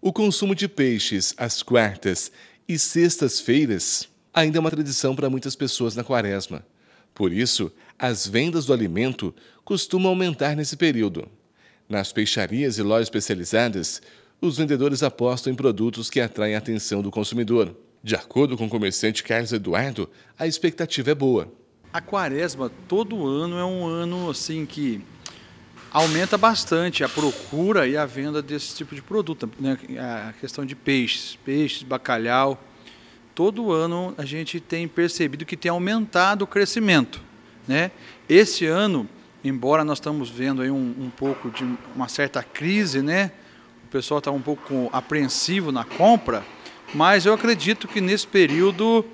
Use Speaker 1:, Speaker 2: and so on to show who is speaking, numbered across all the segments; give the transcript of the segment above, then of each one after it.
Speaker 1: O consumo de peixes às quartas e sextas-feiras ainda é uma tradição para muitas pessoas na quaresma. Por isso, as vendas do alimento costumam aumentar nesse período. Nas peixarias e lojas especializadas, os vendedores apostam em produtos que atraem a atenção do consumidor. De acordo com o comerciante Carlos Eduardo, a expectativa é boa.
Speaker 2: A quaresma todo ano é um ano assim que aumenta bastante a procura e a venda desse tipo de produto, né? a questão de peixes, peixes, bacalhau. Todo ano a gente tem percebido que tem aumentado o crescimento. Né? Esse ano, embora nós estamos vendo aí um, um pouco de uma certa crise, né? o pessoal está um pouco apreensivo na compra, mas eu acredito que nesse período,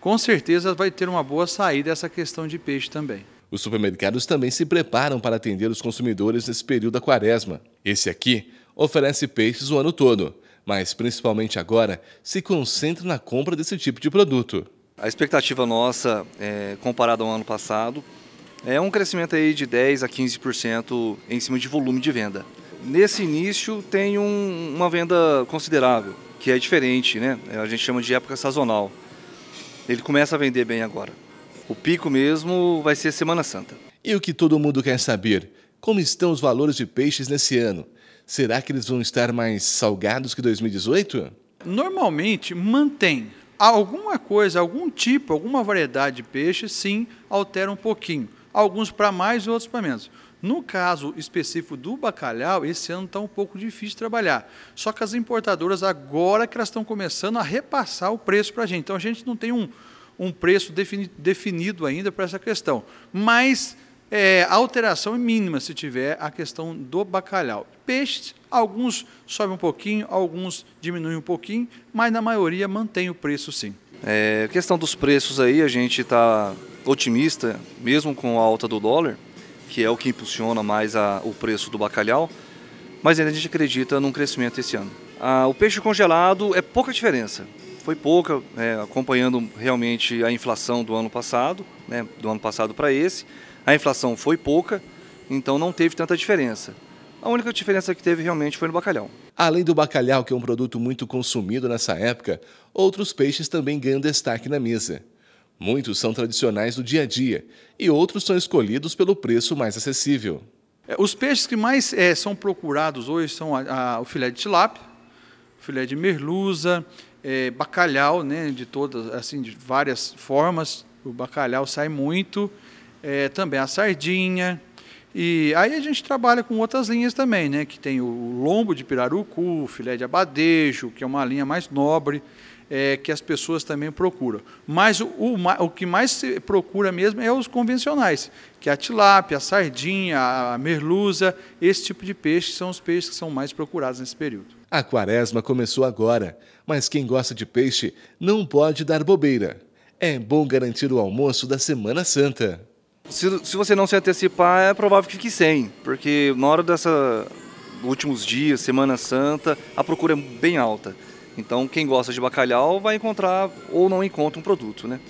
Speaker 2: com certeza, vai ter uma boa saída essa questão de peixe também.
Speaker 1: Os supermercados também se preparam para atender os consumidores nesse período da quaresma. Esse aqui oferece peixes o ano todo, mas principalmente agora se concentra na compra desse tipo de produto.
Speaker 3: A expectativa nossa, é, comparada ao ano passado, é um crescimento aí de 10 a 15% em cima de volume de venda. Nesse início tem um, uma venda considerável, que é diferente, né? A gente chama de época sazonal. Ele começa a vender bem agora. O pico mesmo vai ser Semana Santa.
Speaker 1: E o que todo mundo quer saber? Como estão os valores de peixes nesse ano? Será que eles vão estar mais salgados que 2018?
Speaker 2: Normalmente mantém. Alguma coisa, algum tipo, alguma variedade de peixe, sim, altera um pouquinho. Alguns para mais e outros para menos. No caso específico do bacalhau, esse ano está um pouco difícil de trabalhar. Só que as importadoras, agora que elas estão começando a repassar o preço para a gente. Então a gente não tem um, um preço defini definido ainda para essa questão. Mas é, a alteração é mínima se tiver a questão do bacalhau. Peixes, alguns sobem um pouquinho, alguns diminuem um pouquinho, mas na maioria mantém o preço sim.
Speaker 3: É, questão dos preços aí, a gente está otimista, mesmo com a alta do dólar, que é o que impulsiona mais a, o preço do bacalhau, mas ainda a gente acredita num crescimento esse ano. Ah, o peixe congelado é pouca diferença foi pouca, é, acompanhando realmente a inflação do ano passado, né, do ano passado para esse. A inflação foi pouca, então não teve tanta diferença. A única diferença que teve realmente foi no bacalhau.
Speaker 1: Além do bacalhau, que é um produto muito consumido nessa época, outros peixes também ganham destaque na mesa. Muitos são tradicionais do dia a dia e outros são escolhidos pelo preço mais acessível.
Speaker 2: É, os peixes que mais é, são procurados hoje são a, a, o filé de tilápia, o filé de merluza, é, bacalhau, né, de todas, assim, de várias formas. O bacalhau sai muito, é, também a sardinha. E aí a gente trabalha com outras linhas também, né, que tem o lombo de pirarucu, filé de abadejo, que é uma linha mais nobre, é, que as pessoas também procuram. Mas o, o, o, que mais se procura mesmo é os convencionais, que é a tilápia, a sardinha, a merluza, esse tipo de peixe são os peixes que são mais procurados nesse período.
Speaker 1: A quaresma começou agora, mas quem gosta de peixe não pode dar bobeira. É bom garantir o almoço da Semana Santa.
Speaker 3: Se, se você não se antecipar, é provável que fique sem, porque na hora dessa últimos dias, Semana Santa, a procura é bem alta. Então, quem gosta de bacalhau vai encontrar ou não encontra um produto, né?